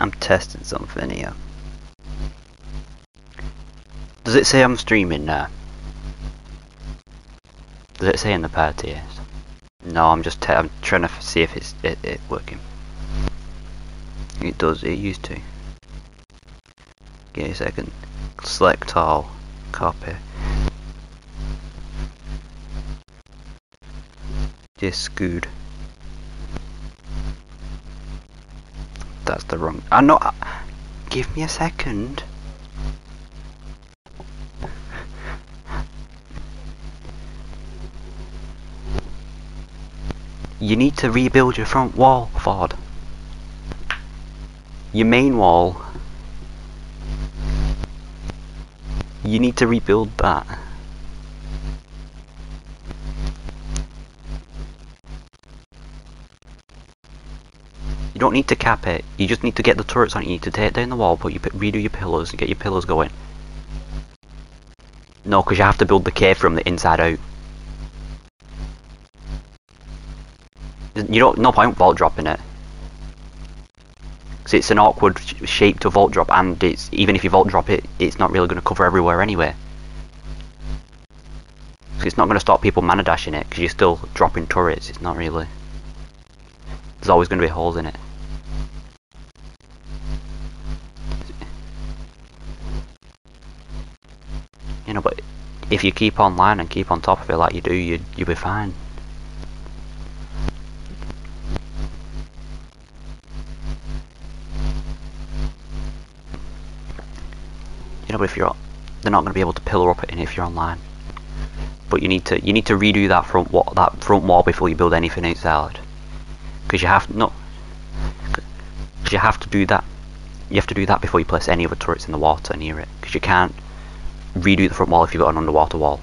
I'm testing something here. Does it say I'm streaming now? Does it say in the party? No, I'm just I'm trying to see if it's it, it working. It does. It used to. Give me a second. Select all. Copy. Discord. The wrong. I know. Give me a second. You need to rebuild your front wall, Ford. Your main wall. You need to rebuild that. Need to cap it. You just need to get the turrets on. You need to take down the wall, put your redo your pillars, and get your pillars going. No, because you have to build the cave from the inside out. You don't. No point vault dropping it. Because it's an awkward sh shape to vault drop, and it's even if you vault drop it, it's not really going to cover everywhere anyway. So it's not going to stop people mana dashing it, because you're still dropping turrets. It's not really. There's always going to be holes in it. You know, but if you keep online and keep on top of it like you do, you you'll be fine. You know, but if you're, they're not going to be able to pillar up it if you're online. But you need to you need to redo that front wall that front wall before you build anything outside. Because you have no, you have to do that. You have to do that before you place any other turrets in the water near it. Because you can't redo the front wall if you've got an underwater wall.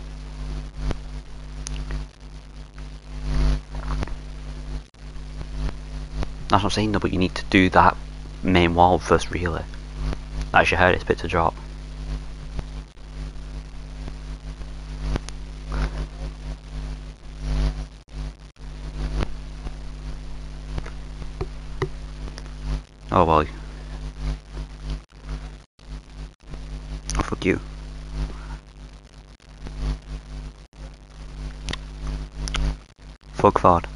That's what I'm saying though, but you need to do that main wall first really. That's your hardest bit to drop. Oh well. Oh fuck you. Fuck Ford.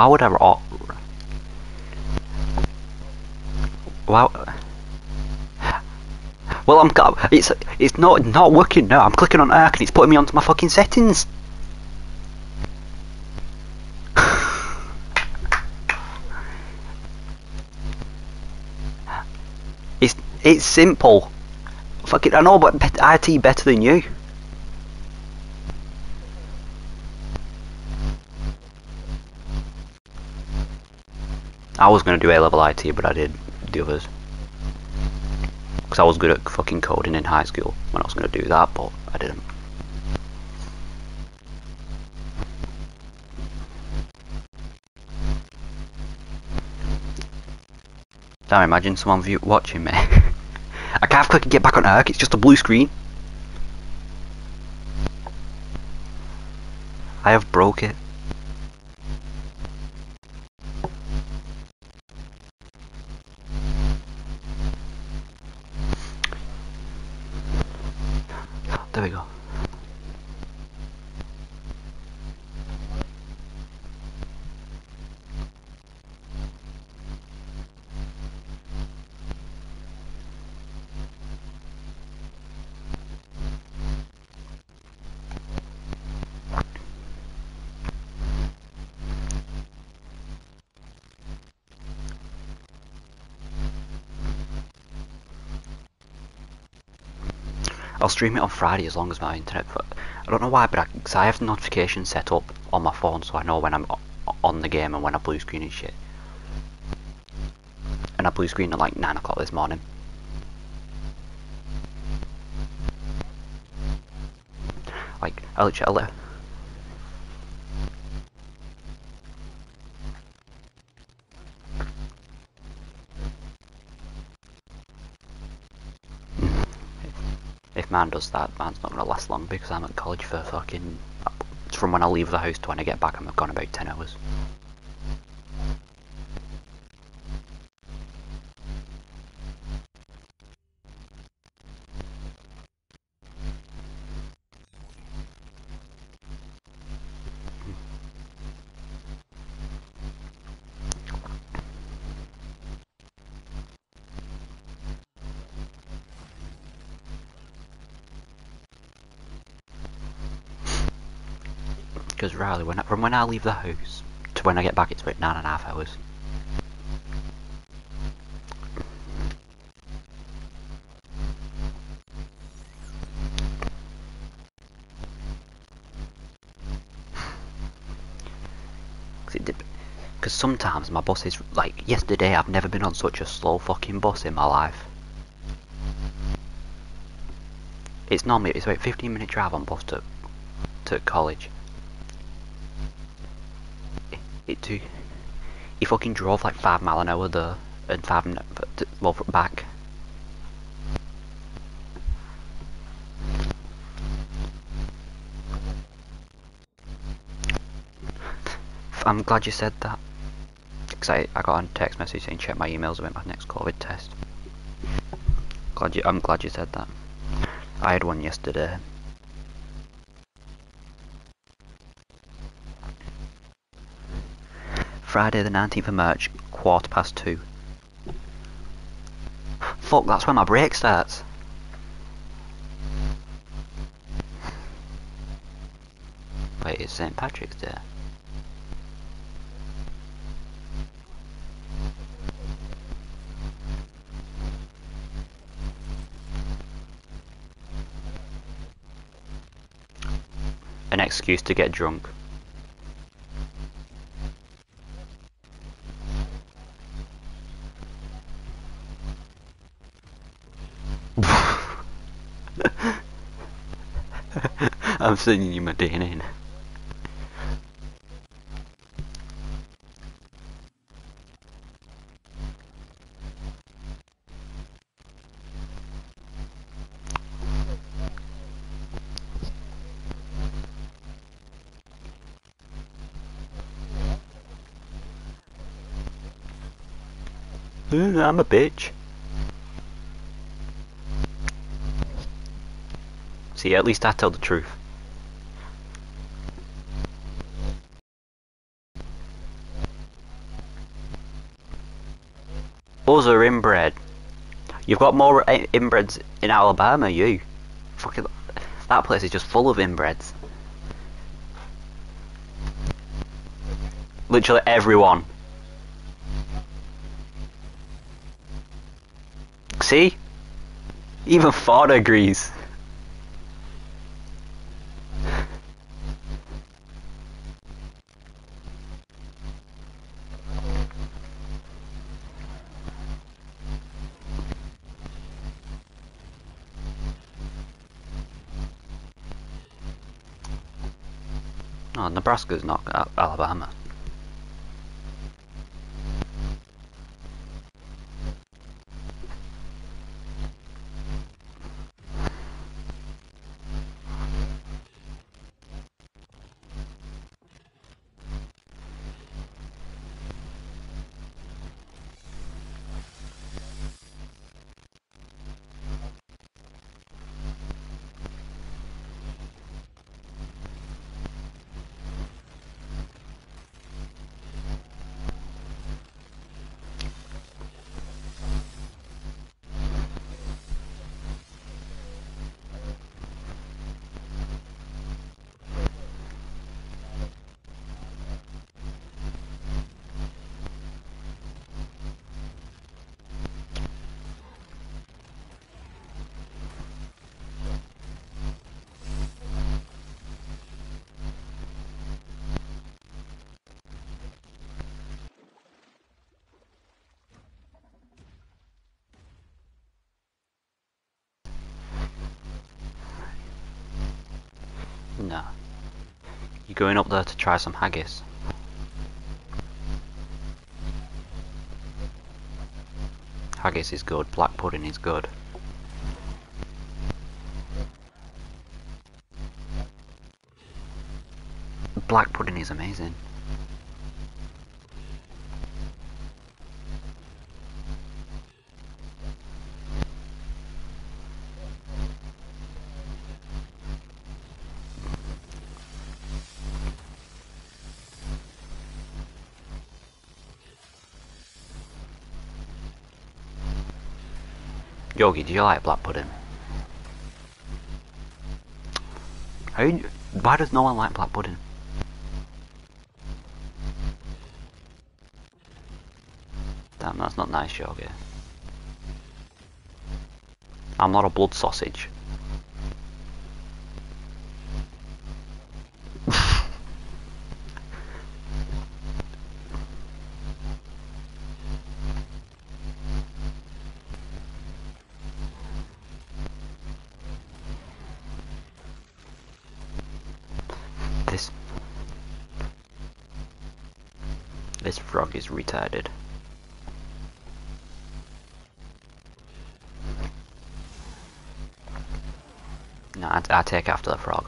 Why would I rock? Wow. Well, I'm it's it's not not working now. I'm clicking on Ark and it's putting me onto my fucking settings. it's it's simple. Fuck it, I know, but IT better than you. I was going to do A-level IT, but I did the others. Because I was good at fucking coding in high school when I was going to do that, but I didn't. Damn, imagine someone view watching me. I can't and get back on Ark, it's just a blue screen. I have broke it. There we go. I'll stream it on Friday as long as my internet. I don't know why, but I, I have notifications set up on my phone, so I know when I'm on the game and when I blue screen and shit. And I blue screen at like nine o'clock this morning. Like, I literally, man does that, man's not gonna last long because I'm at college for fucking from when I leave the house to when I get back, I'm gone about 10 hours. When I, from when I leave the house to when I get back, it's about nine and a half hours. Because sometimes my bus is like yesterday. I've never been on such a slow fucking bus in my life. It's normally it's about 15 minute drive on bus to to college. It, took. He fucking drove like five mile an hour there and five well back. I'm glad you said that. Because I, I got a text message saying check my emails about my next COVID test. Glad you, I'm glad you said that. I had one yesterday. Friday the 19th of March, quarter past two. Fuck, that's when my break starts. Wait, it's St. Patrick's Day. An excuse to get drunk. I'm a bitch. See, at least I tell the truth. Us are inbred. You've got more inbreds in Alabama, you. Fucking, that place is just full of inbreds. Literally everyone. See? Even Ford agrees. Oh, Nebraska's not Alabama. No. You going up there to try some haggis? Haggis is good, black pudding is good. Black pudding is amazing. Yogi, do you like black pudding? How you, why does no one like black pudding? Damn, that's not nice, Yogi. I'm not a blood sausage. this this frog is retarded. No, I, I take after the frog.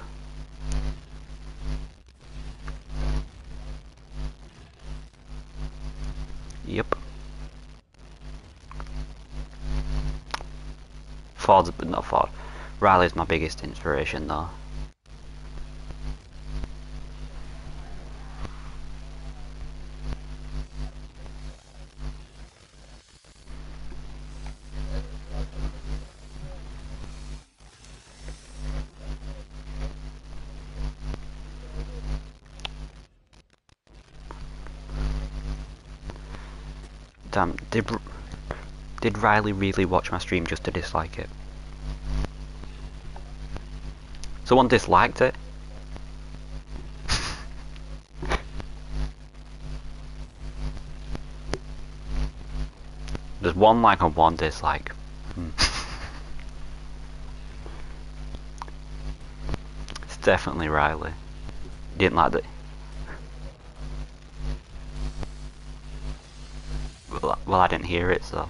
Yep. Ford's, but not Ford. Riley's my biggest inspiration though. Damn, did did Riley really watch my stream just to dislike it? Someone disliked it? There's one like and one dislike. Hmm. it's definitely Riley. Didn't like it. Well, I didn't hear it, so.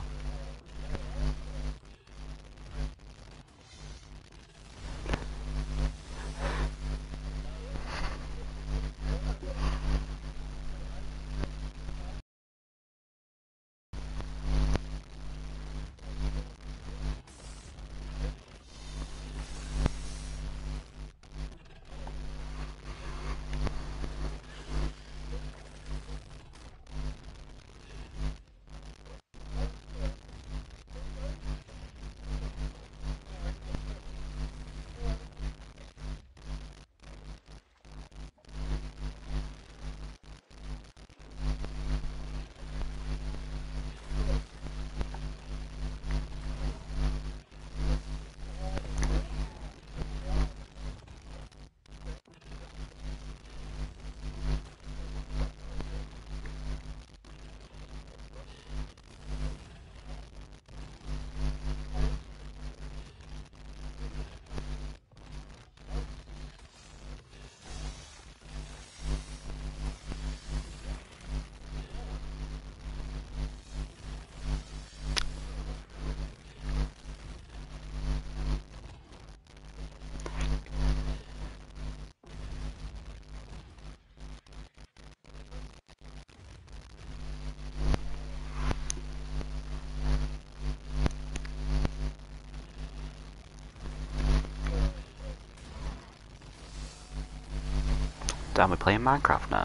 Damn, we're playing Minecraft now.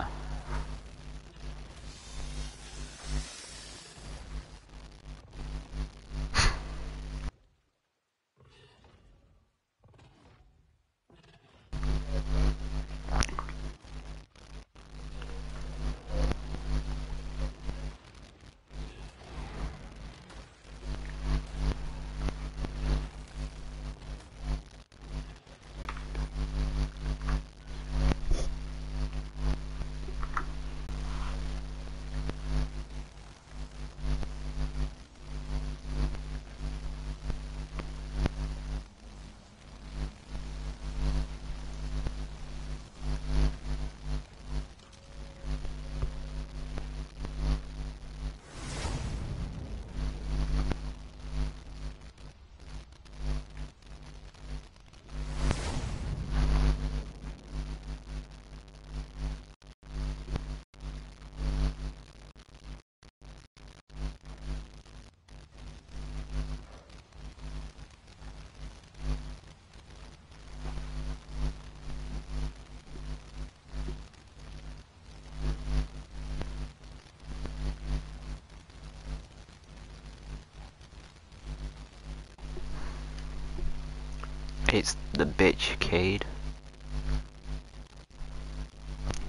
It's the bitch, Cade.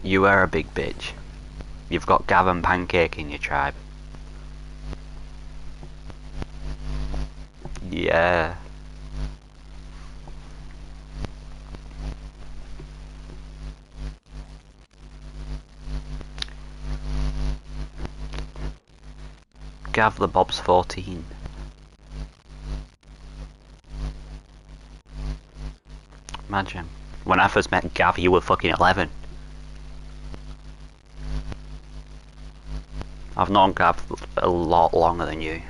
You are a big bitch. You've got Gavin Pancake in your tribe. Yeah. Gav the Bob's 14. Imagine. When I first met Gav, you were fucking 11. I've known Gav a lot longer than you.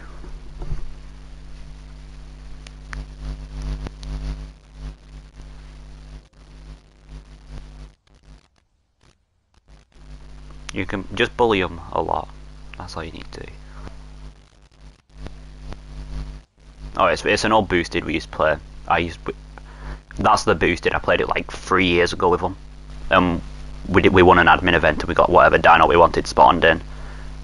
You can just bully him a lot. That's all you need to do. Oh, it's, it's an old boosted we used to play. I used that's the boosted. I played it like three years ago with them. Um, we did, we won an admin event and we got whatever dino we wanted spawned in.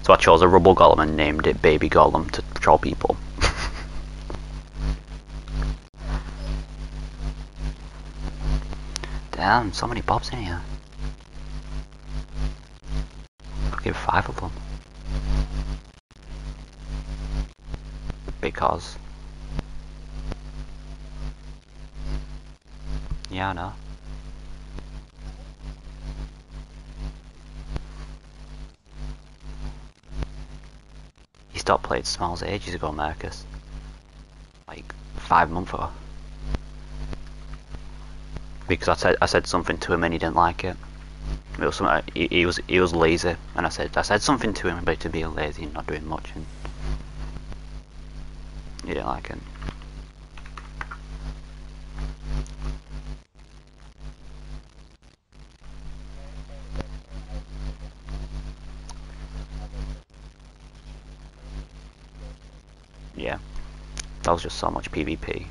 So I chose a rubble golem and named it Baby Golem to troll people. Damn, so many bobs in here. I'll give five of them. Because. Yeah, know. He stopped playing Smalls ages ago, Marcus. Like, five months ago. Because I said I said something to him and he didn't like it. It was something, he, he was he was lazy, and I said I said something to him about to be lazy and not doing much, and he didn't like it. Yeah, that was just so much PvP.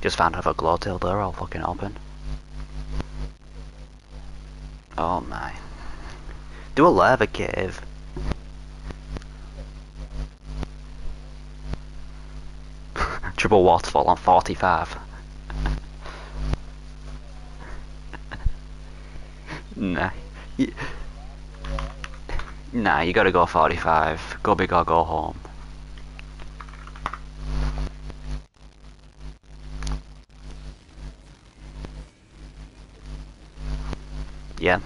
Just found out a glow tail door all fucking open. Oh my. Do a lava cave. Triple waterfall on 45. Nah. You, nah, you gotta go 45. Go big or go home. Yeah.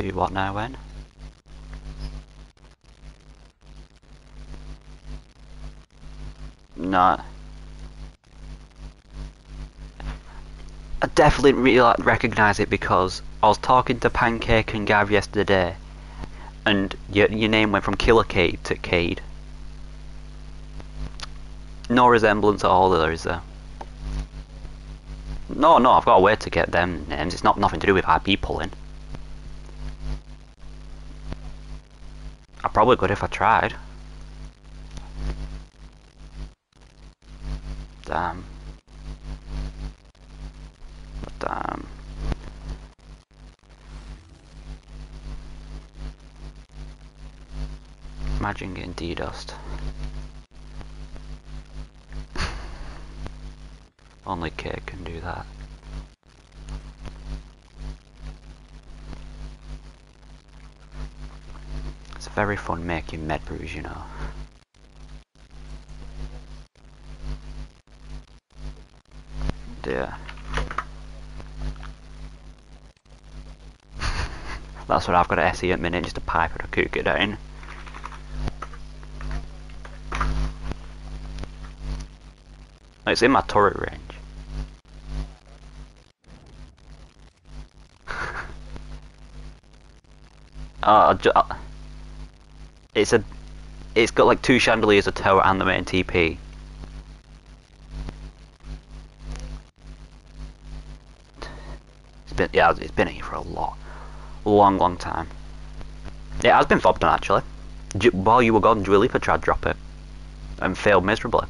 Do what now when? No. I definitely didn't really recognise it because I was talking to Pancake and Gav yesterday, and your your name went from Killer Cade to Cade. No resemblance at all, there is there. No, no, I've got a way to get them names. It's not nothing to do with IP pulling. Probably could if I tried. Damn. Damn. Imagine getting D-dust. Only Kid can do that. It's very fun making med brews, you know. Yeah. That's what I've got at SE at minute, just a pipe a cook it down. It's in my turret range. Uh, uh, it's a, it's got like two chandeliers, a tower, and the main TP. It's been yeah, it's been here for a lot, long, long time. It has been fobbed on actually. Ju- while you were gone, Dua Lipa tried to drop it, and failed miserably.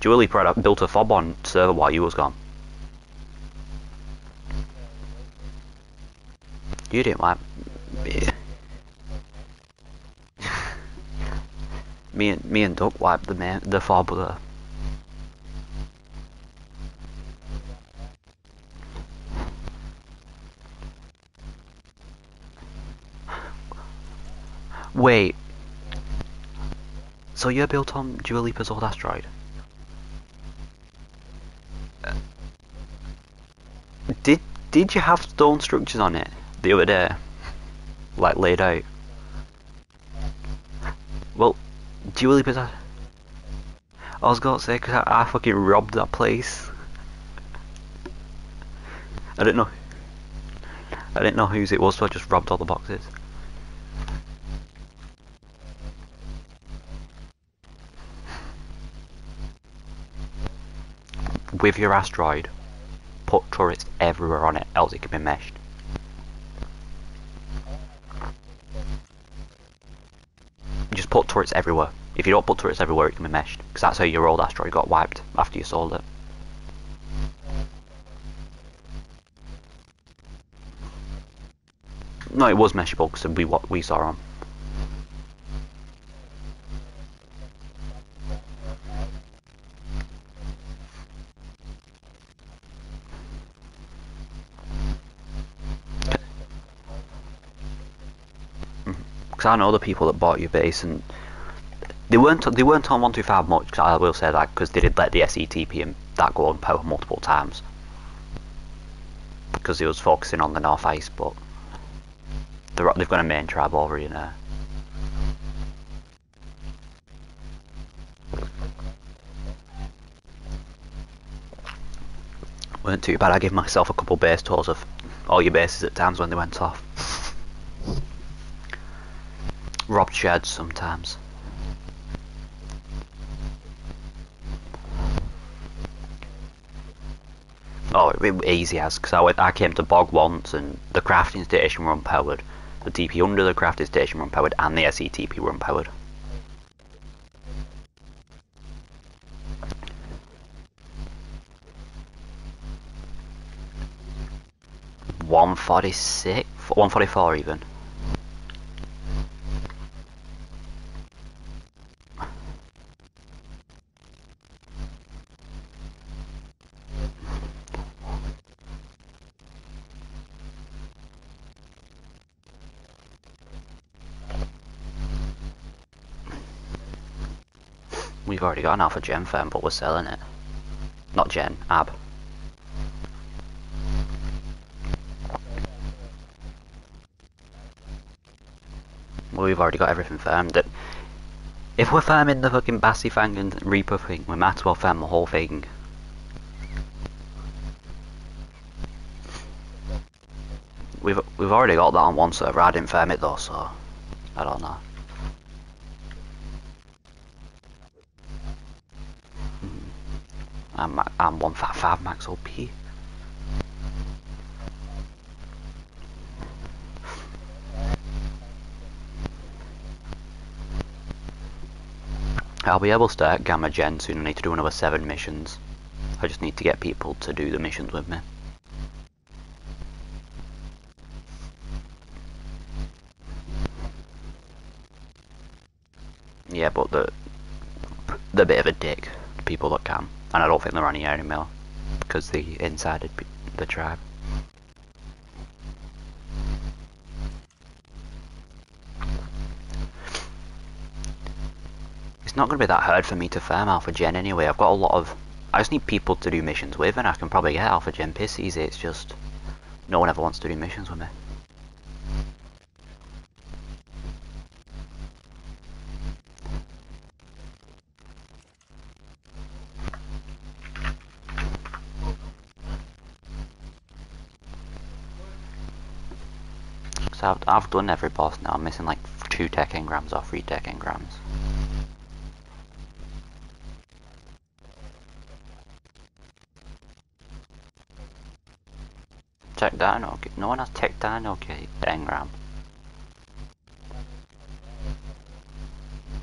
Dua Lipa built a fob on server while you was gone. You didn't like me. me and me and Duck wiped the main, the there. Wait. So you're built on Dua old asteroid? Uh, did did you have stone structures on it the other day, like laid out? Well, do you Dua Lipa's. I was gonna say because I, I fucking robbed that place. I didn't know. I didn't know whose it was, so I just robbed all the boxes. With your asteroid, put turrets everywhere on it, else it can be meshed. Just put turrets everywhere. If you don't put turrets everywhere, it can be meshed. Because that's how your old asteroid got wiped after you sold it. No, it was meshable because we what we saw on. Because I know the people that bought your base and they weren't they weren't on one two five much. 'cause I will say that because they did let the SETP and that go on power multiple times because he was focusing on the North Ice, but they're, they've got a main tribe over you now. weren't too bad. I gave myself a couple base tours of all your bases at times when they went off. Robbed sheds sometimes. Oh, it, it easy as because I, I came to Bog once and the crafting station were unpowered. The TP under the crafting station were unpowered and the SETP were unpowered. One forty six, one forty four even. We've already got an Alpha Gen firm, but we're selling it. Not Gen, Ab. Well, we've already got everything firmed. It, if we're farming the fucking Bassy Fang and Reaper thing, we might as well farm the whole thing. We've we've already got that on one server. I didn't farm it though, so I don't know. I'm ma- I'm one five five max OP. I'll be able to start Gamma Gen soon. I need to do another seven missions. I just need to get people to do the missions with me. Yeah, but the the bit of a dick, the people that can, and I don't think they're on here anymore because the inside pe- the tribe. It's not going to be that hard for me to farm Alpha Gen anyway. I've got a lot of. I just need people to do missions with, and I can probably get Alpha Gen piss easy. It's just no one ever wants to do missions with me. I've, I've done every boss now. I'm missing like two tech engrams or three tech engrams. Tech Dino. No one has Tech Dino Gate engram.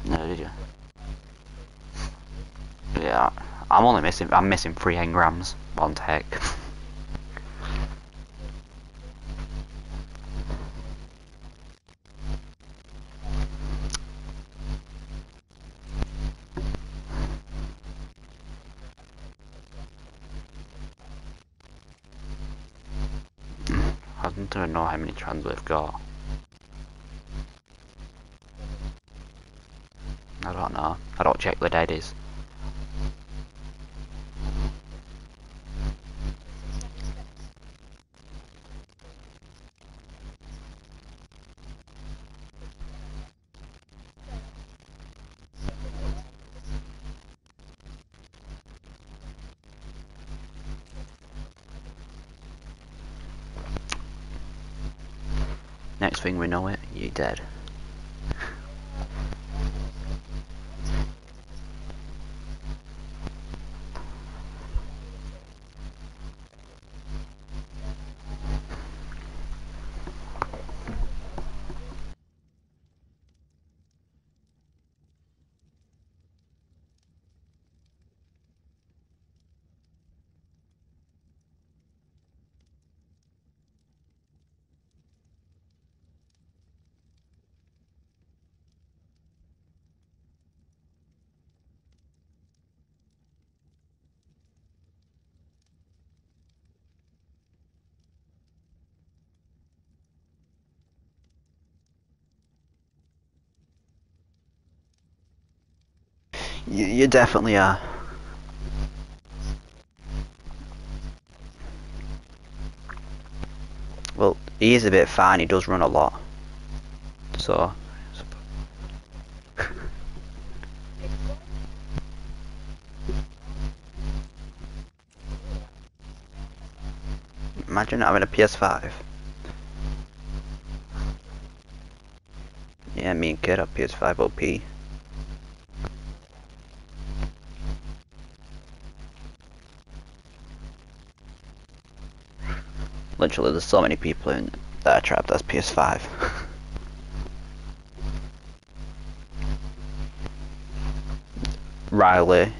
No, did you? Yeah, I'm only missing. I'm missing three engrams on tech. I don't we've got. I don't know. I don't check the daddies. Next thing we know it, you're dead. You, you definitely are. Well, he is a bit fine, he does run a lot. So... Imagine having a PS5. Yeah, me and Kid have PS5 OP. Literally, there's so many people in that are trapped as PS5. Riley.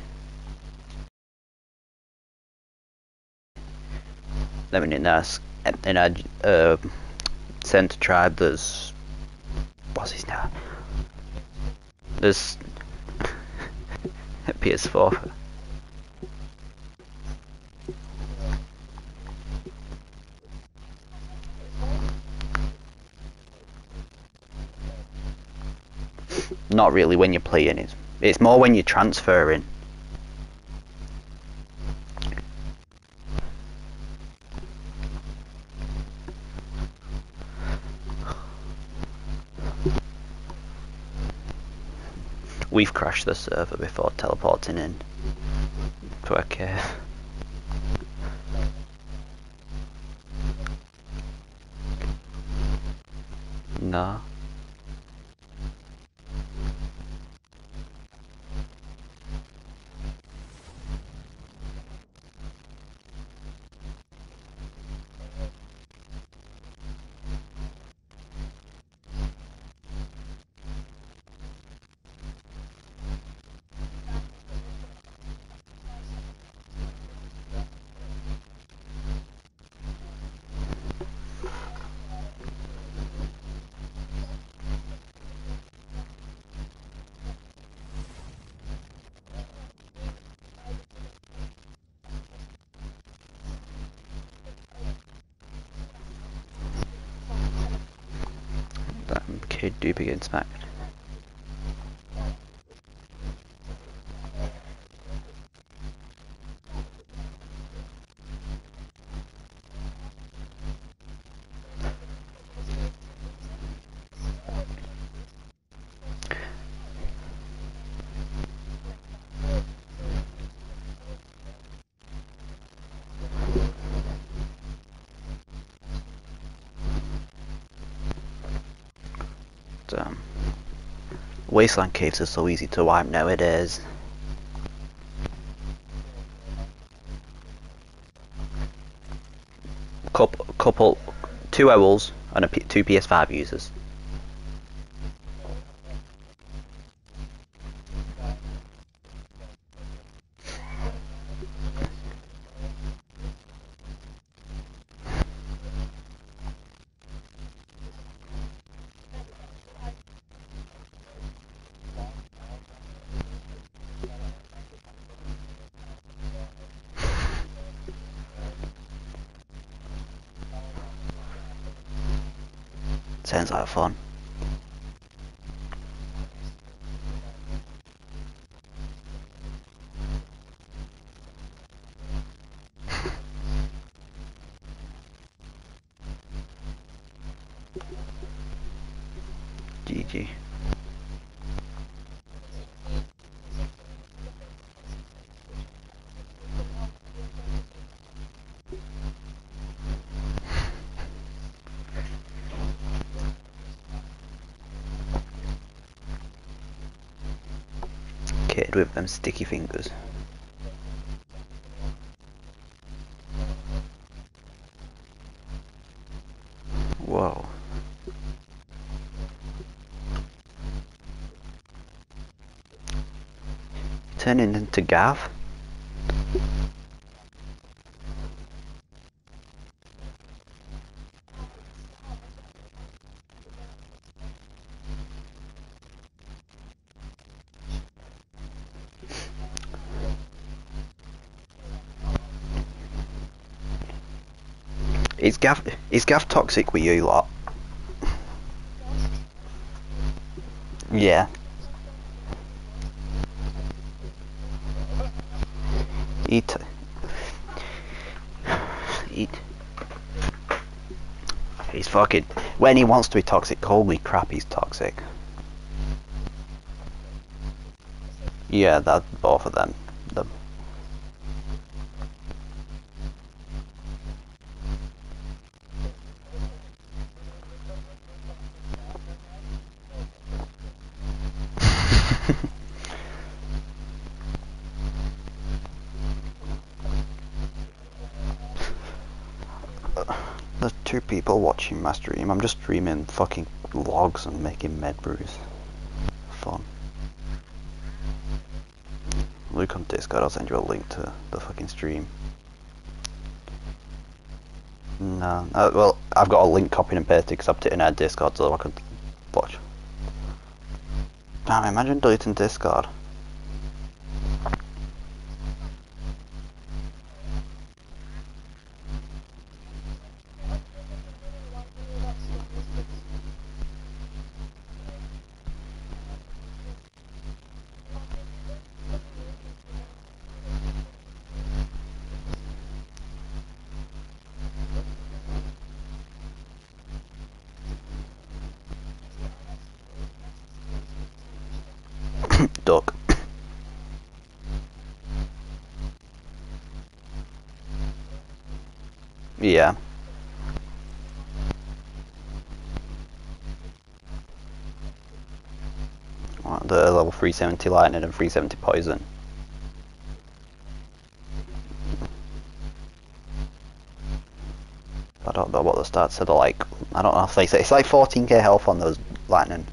I mean, in our, in our uh, center tribe, there's. What's his name? There's. PS4. Not really when you're playing it. It's more when you're transferring. We've crashed the server before teleporting in to a. No. That kid do be Wasteland caves are so easy to wipe nowadays. Couple, couple, two owls and a two PS5 users. Sounds like fun. Sticky fingers. Whoa. Turning into Gav? Is Gav toxic with you lot? Yeah. Eat. Eat. He's fucking. When he wants to be toxic, holy crap, he's toxic. Yeah, that both of them. The There's two watching my stream. I'm just streaming fucking logs and making med brews. Fun. Look on Discord, I'll send you a link to the fucking stream. No, uh, well, I've got a link copied and pasted because I put it in our Discord so I could watch. Damn, imagine deleting Discord. Duck. Yeah. Well, The level 370 lightning and 370 poison. I don't know what the stats are like. I don't know if they say it's like 14k health on those lightning.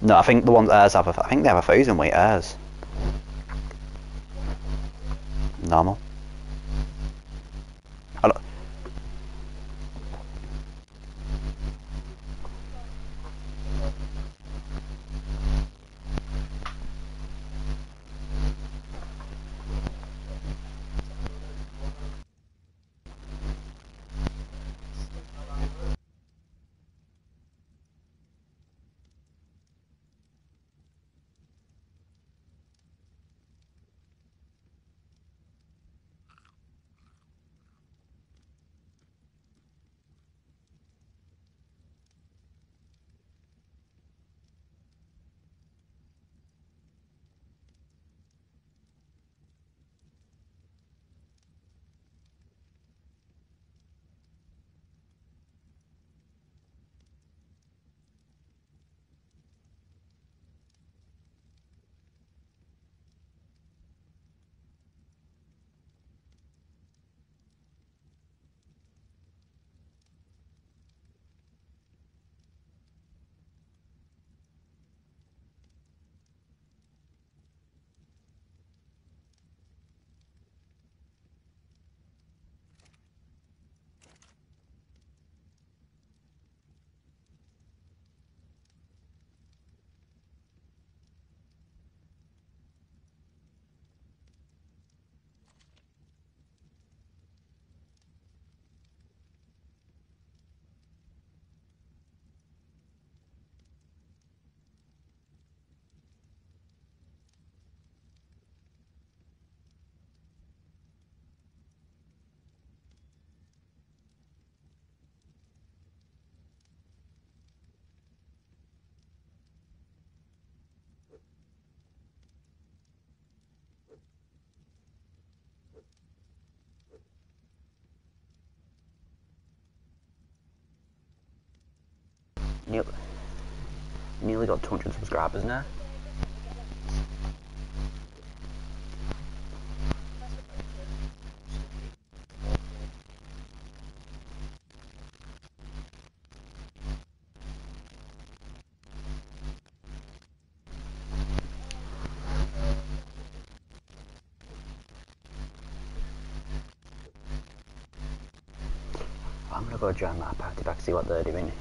No, I think the ones airs have a, I think they have a thousand weight airs. Normal. Nearly, nearly got 200 subscribers now. I'm gonna go join that party back see what they're doing.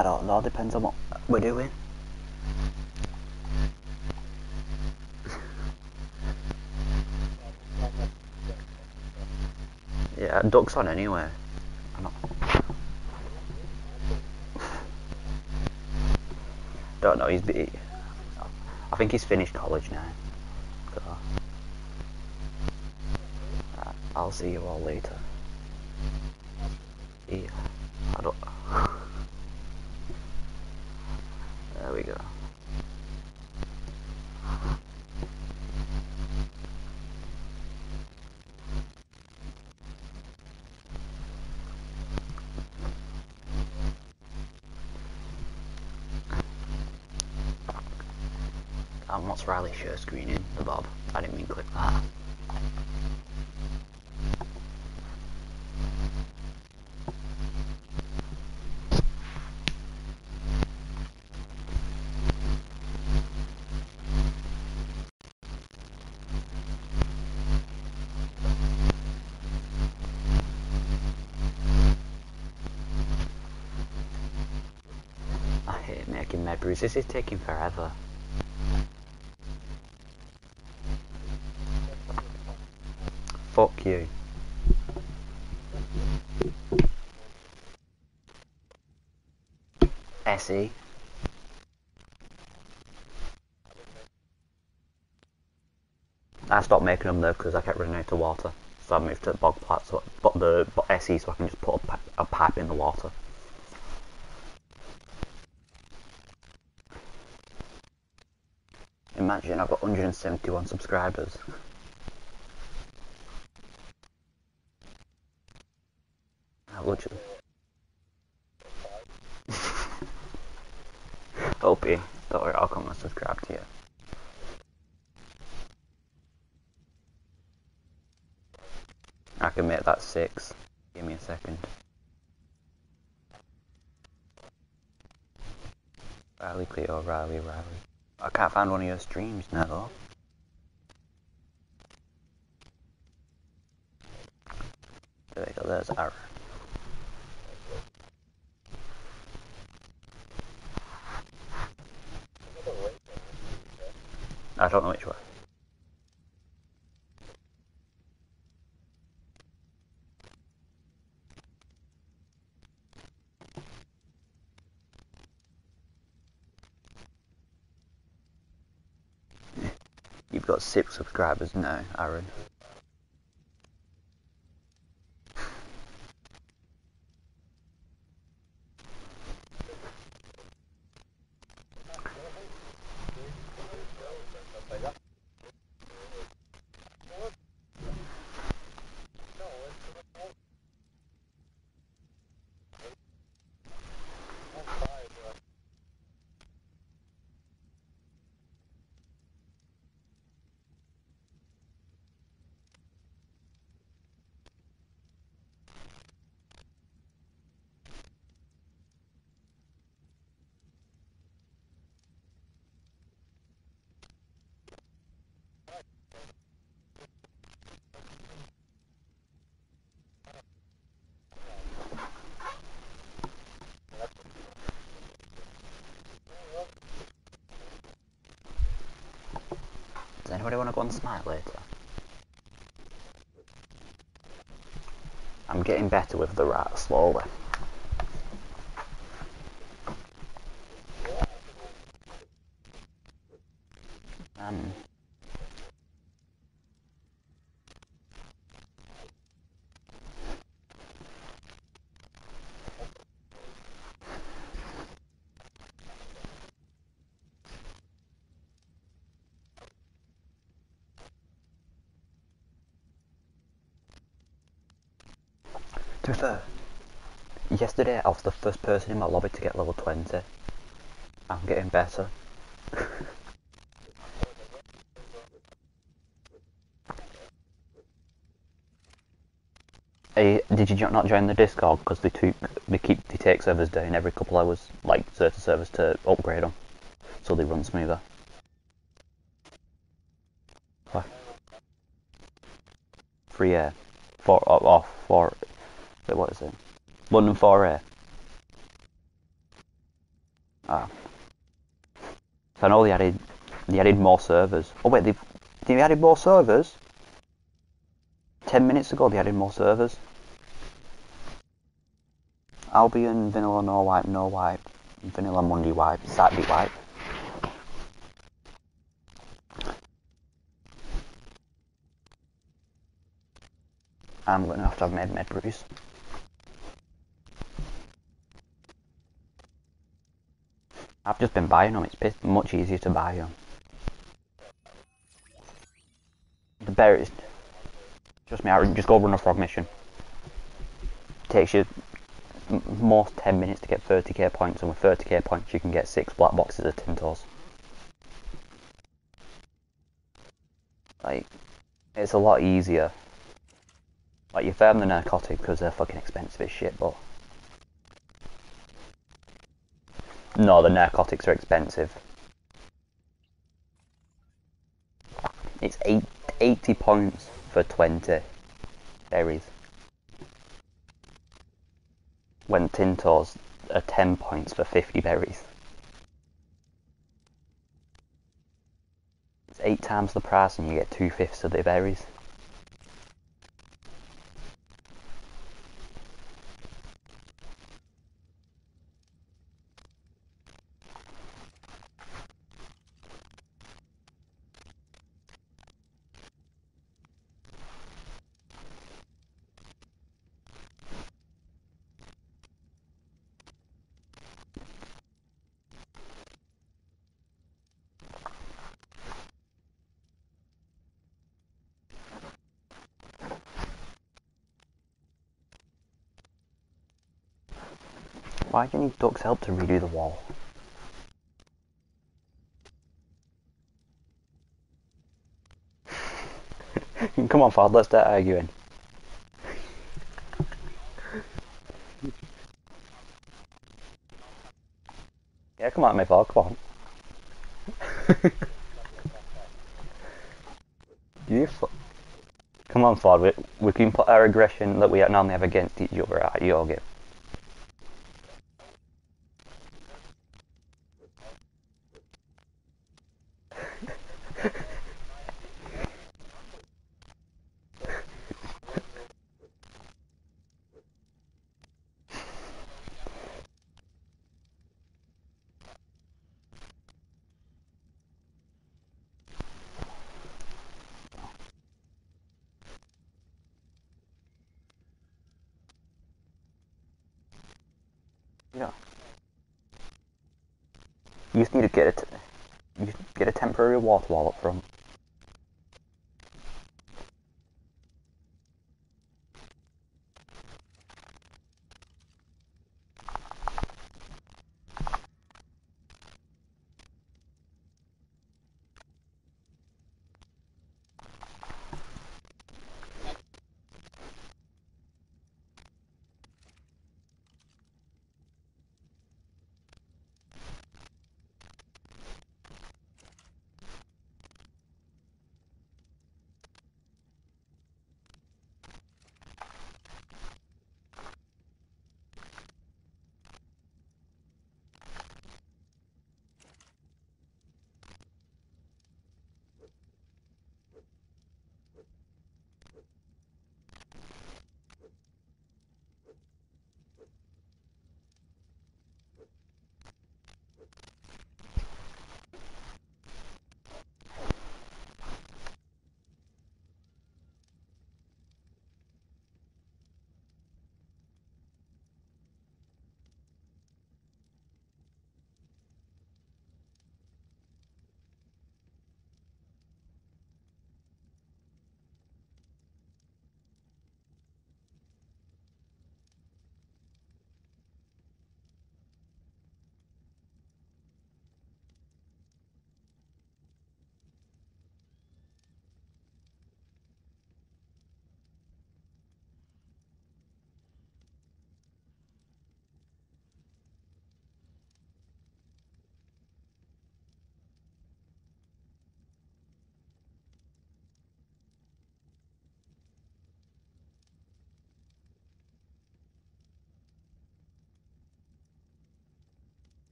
I don't know, depends on what we're doing. Yeah, Duck's on anyway. Don't know, he's... He, I think he's finished college now. So, I'll see you all later. Yeah, I don't... There we go. Um, what's Riley share screening? The Bob. I didn't mean click that. I hate This is taking forever. Fuck you. SE. I stopped making them though because I kept running out of water. So I moved to bog plat, so but the but SE so I can just put a, a pipe in the water. Imagine I've got 171 subscribers. I literally. Opie, don't worry, I'll come and subscribe to you. I can make that six. Give me a second. Riley, Cleo, Riley, Riley. I can't find one of your streams now though. There we go, there's Aaron. I don't know which one. You've got six subscribers now, Aaron. Does anybody want to go on Smite later? I'm getting better with the rat slowly. To be fair, yesterday I was the first person in my lobby to get level 20. I'm getting better. Hey, did you not join the Discord because they took they keep they take servers down every couple hours, like certain servers to upgrade them, so they run smoother. Free air, four off oh, oh What is it? London four air. Ah. So I know they added they added more servers. Oh wait, they they added more servers. Ten minutes ago they added more servers. Albion, Vanilla no wipe, no wipe, Vanilla Monday wipe, Saturday wipe. I'm gonna have to have made med brews. I've just been buying them, it's much easier to buy them. The berries, just me, I just go run a frog mission. Takes you most 10 minutes to get 30k points, and with 30k points, you can get six black boxes of Tintos. Like, it's a lot easier. Like, you farm the narcotic because they're fucking expensive as shit, but. No, the narcotics are expensive. It's eight, 80 points for 20 berries. When Tintos are 10 points for 50 berries. It's 8 times the price and you get 2 fifths of the berries. Why do you need Duck's help to redo the wall? Come on, Fod, let's start arguing. yeah, come on, my Fod, come on. you Come on, Fod, we, we can put our aggression that we normally have against each other at your game.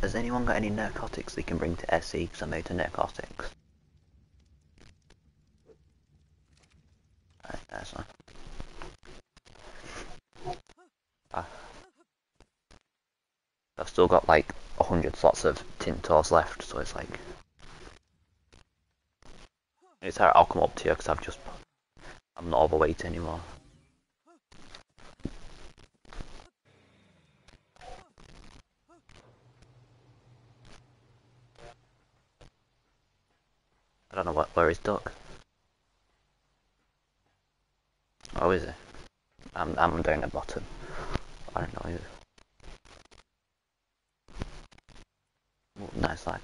Has anyone got any narcotics they can bring to SE? Because I'm out of narcotics. Right, one. Ah. I've still got like a hundred slots of Tintos left, so it's like... It's alright, I'll come up to you because I've just... I'm not overweight anymore. I don't know what, where he's duck. Oh, is it? I'm, I'm down the bottom. I don't know either. Nice. Range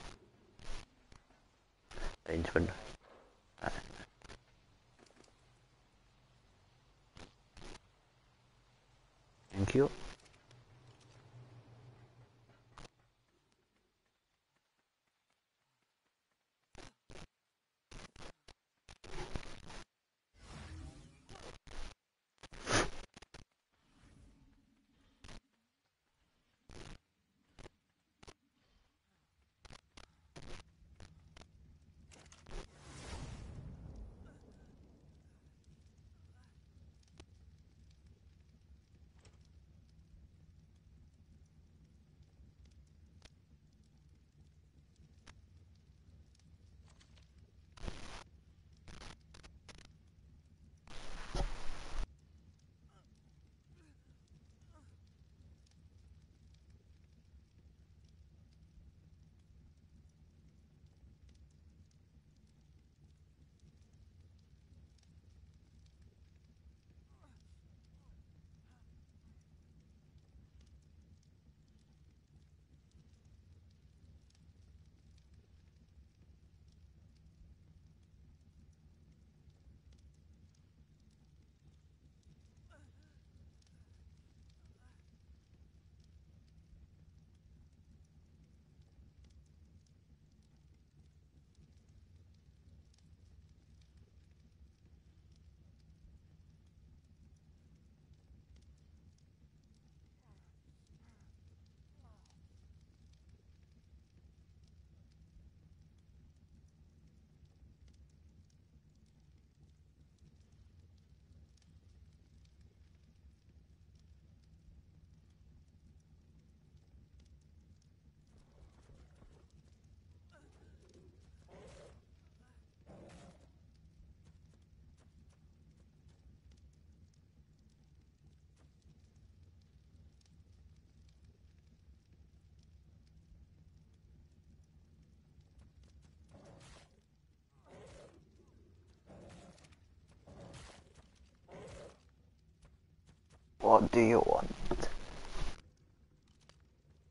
What do you want?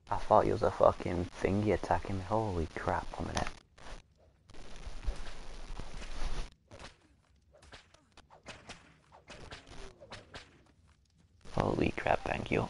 I thought you was a fucking thingy attacking me. Holy crap, a minute. Holy crap, thank you.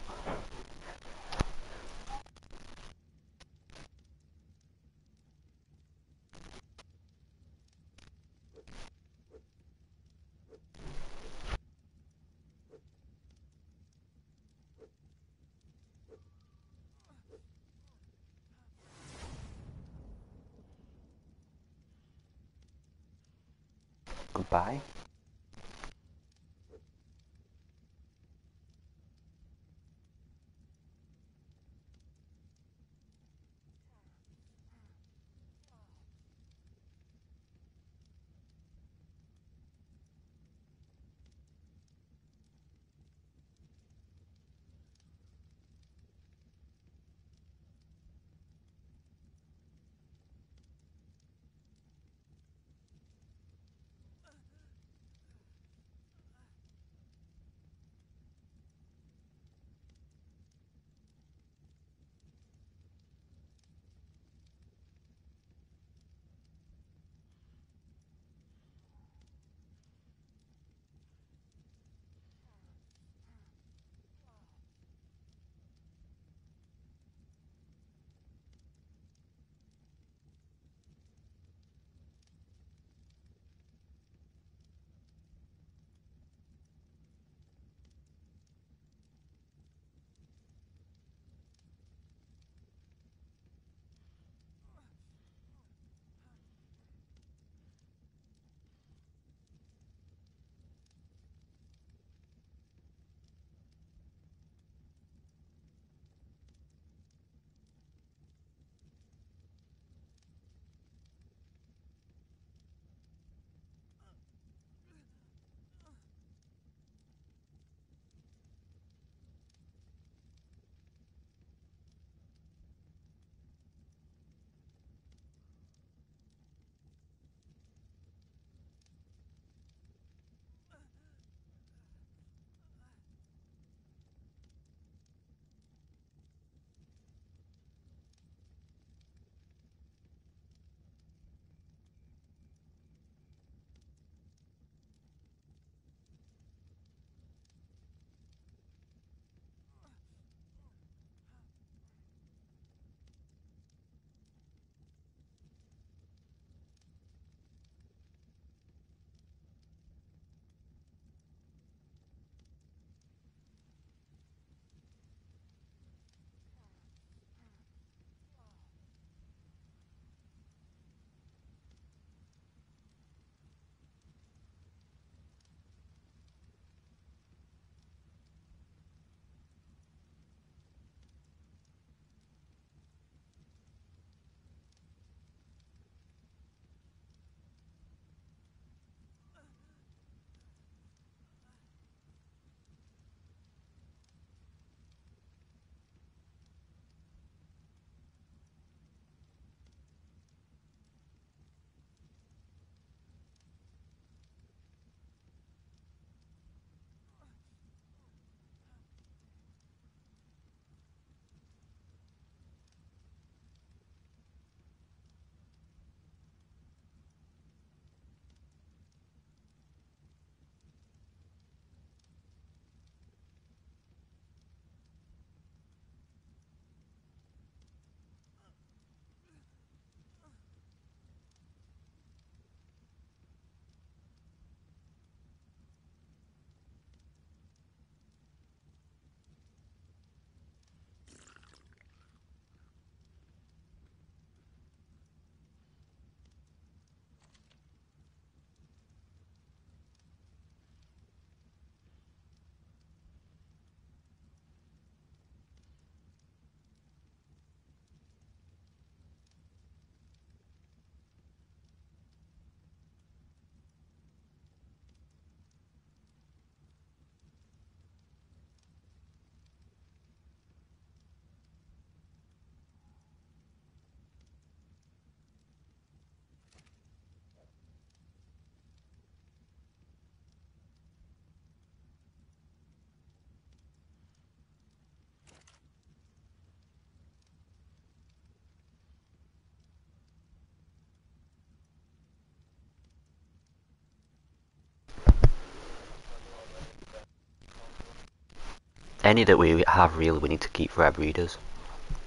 Any that we have really we need to keep for our breeders.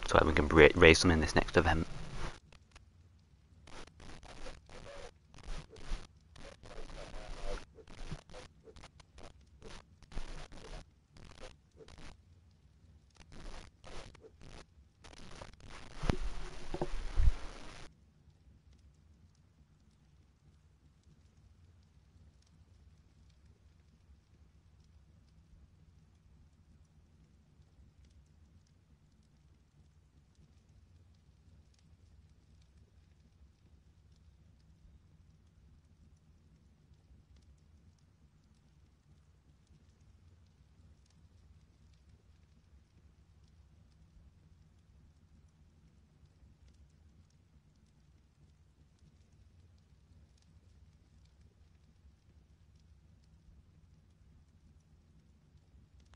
So that we can ra raise them in this next event.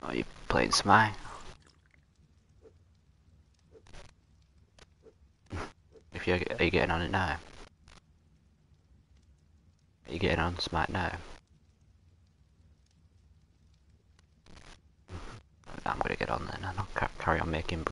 Are playing If you're, are you getting on it now? Are you getting on Smite now? I'm gonna get on then and I'll ca carry on making